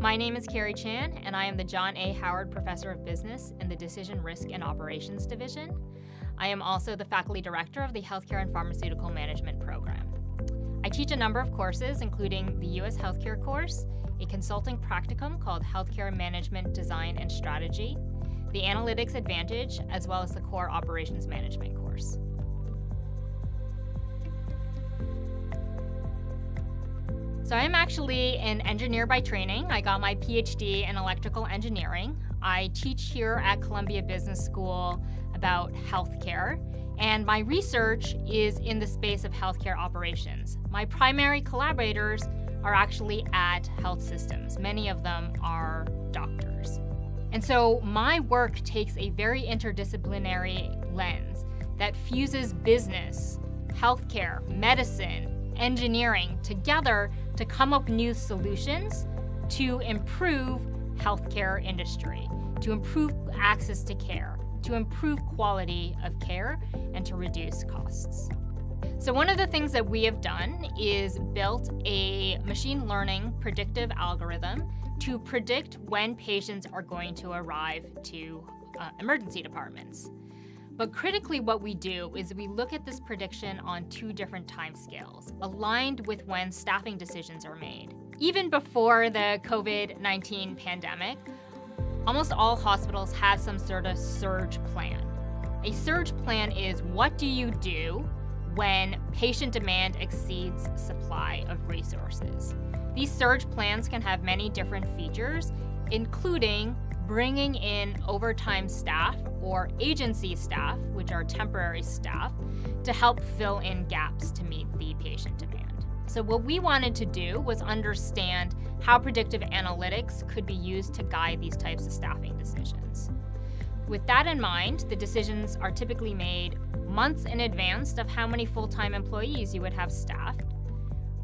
My name is Carri Chan, and I am the John A. Howard Professor of Business in the Decision Risk and Operations Division. I am also the Faculty Director of the Healthcare and Pharmaceutical Management Program. I teach a number of courses, including the U.S. Healthcare course, a consulting practicum called Healthcare Management Design and Strategy, the Analytics Advantage, as well as the Core Operations Management course. So I'm actually an engineer by training. I got my PhD in electrical engineering. I teach here at Columbia Business School about healthcare, and my research is in the space of healthcare operations. My primary collaborators are actually at health systems. Many of them are doctors. And so my work takes a very interdisciplinary lens that fuses business, healthcare, medicine, engineering together to come up new solutions to improve healthcare industry, to improve access to care, to improve quality of care, and to reduce costs. So one of the things that we have done is built a machine learning predictive algorithm to predict when patients are going to arrive to uh, emergency departments. But critically, what we do is we look at this prediction on two different timescales, aligned with when staffing decisions are made. Even before the COVID 19 pandemic, almost all hospitals have some sort of surge plan. A surge plan is what do you do when patient demand exceeds supply of resources? These surge plans can have many different features, including bringing in overtime staff or agency staff, which are temporary staff, to help fill in gaps to meet the patient demand. So, what we wanted to do was understand how predictive analytics could be used to guide these types of staffing decisions. With that in mind, the decisions are typically made months in advance of how many full time employees you would have staffed.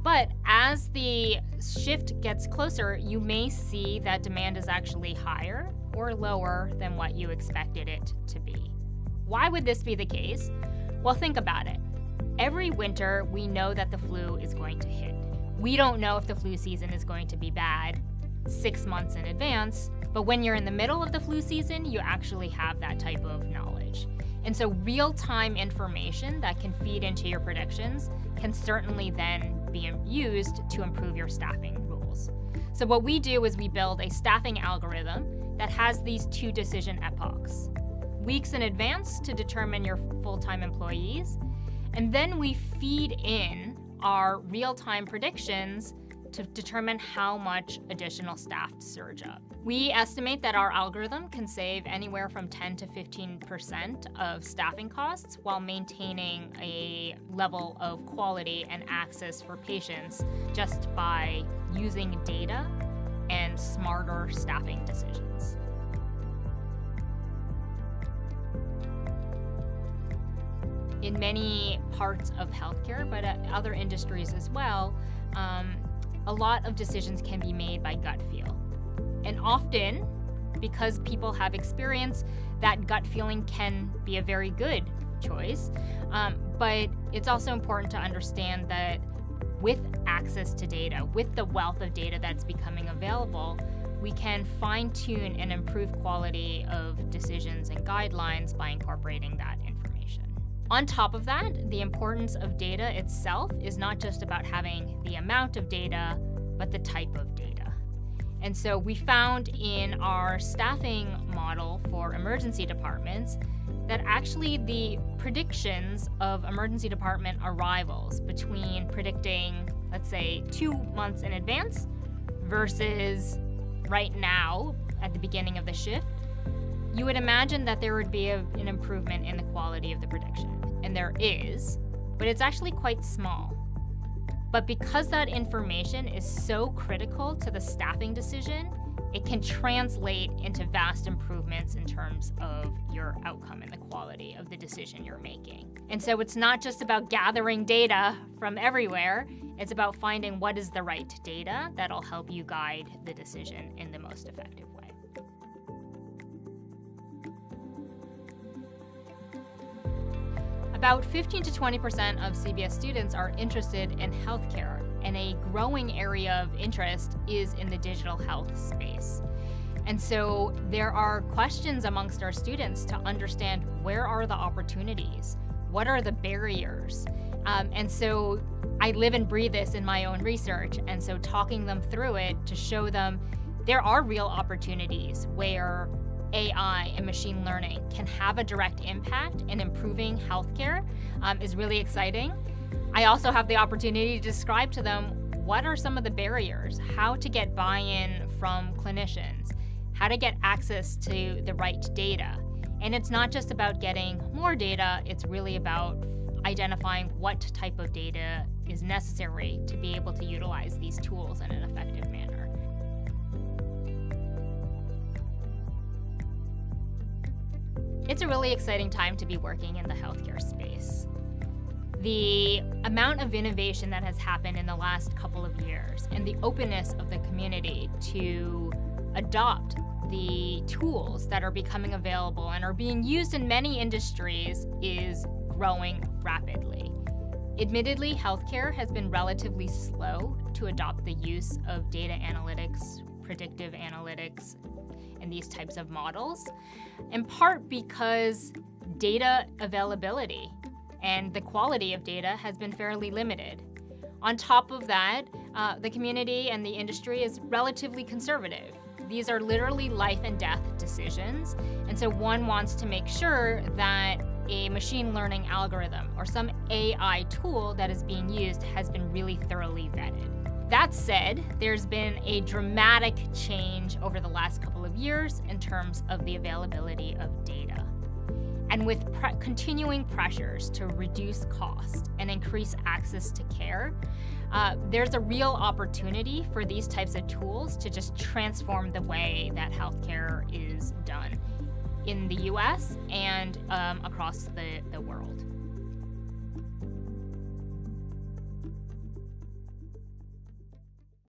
But as the shift gets closer, you may see that demand is actually higher or lower than what you expected it to be. Why would this be the case? Well, think about it. Every winter, we know that the flu is going to hit. We don't know if the flu season is going to be bad six months in advance, but when you're in the middle of the flu season, you actually have that type of knowledge. And so, real time information that can feed into your predictions can certainly then be used to improve your staffing rules. So, what we do is we build a staffing algorithm that has these two decision epochs weeks in advance to determine your full time employees, and then we feed in our real time predictions to determine how much additional staff to surge up. We estimate that our algorithm can save anywhere from 10 to 15% of staffing costs while maintaining a level of quality and access for patients just by using data and smarter staffing decisions. In many parts of healthcare, but other industries as well, um, a lot of decisions can be made by gut feel. And often, because people have experience, that gut feeling can be a very good choice. Um, but it's also important to understand that with access to data, with the wealth of data that's becoming available, we can fine tune and improve quality of decisions and guidelines by incorporating that information. On top of that, the importance of data itself is not just about having the amount of data, but the type of data. And so we found in our staffing model for emergency departments that actually the predictions of emergency department arrivals between predicting, let's say, two months in advance versus right now at the beginning of the shift, you would imagine that there would be a, an improvement in the quality of the prediction. There is, but it's actually quite small. But because that information is so critical to the staffing decision, it can translate into vast improvements in terms of your outcome and the quality of the decision you're making. And so it's not just about gathering data from everywhere, it's about finding what is the right data that'll help you guide the decision in the most effective way. About 15 to 20% of CBS students are interested in healthcare, and a growing area of interest is in the digital health space. And so there are questions amongst our students to understand where are the opportunities? What are the barriers? Um, and so I live and breathe this in my own research. And so talking them through it to show them there are real opportunities where AI and machine learning can have a direct impact in improving healthcare um, is really exciting. I also have the opportunity to describe to them what are some of the barriers, how to get buy in from clinicians, how to get access to the right data. And it's not just about getting more data, it's really about identifying what type of data is necessary to be able to utilize these tools in an effective manner. It's a really exciting time to be working in the healthcare space. The amount of innovation that has happened in the last couple of years and the openness of the community to adopt the tools that are becoming available and are being used in many industries is growing rapidly. Admittedly, healthcare has been relatively slow to adopt the use of data analytics, predictive analytics, and these types of models, in part because data availability and the quality of data has been fairly limited. On top of that, uh, the community and the industry is relatively conservative. These are literally life and death decisions, and so one wants to make sure that a machine learning algorithm or some AI tool that is being used has been really thoroughly vetted. That said, there's been a dramatic change over the last couple of years in terms of the availability of data. And with pre- continuing pressures to reduce cost and increase access to care, uh, there's a real opportunity for these types of tools to just transform the way that healthcare is done in the US and um, across the, the world.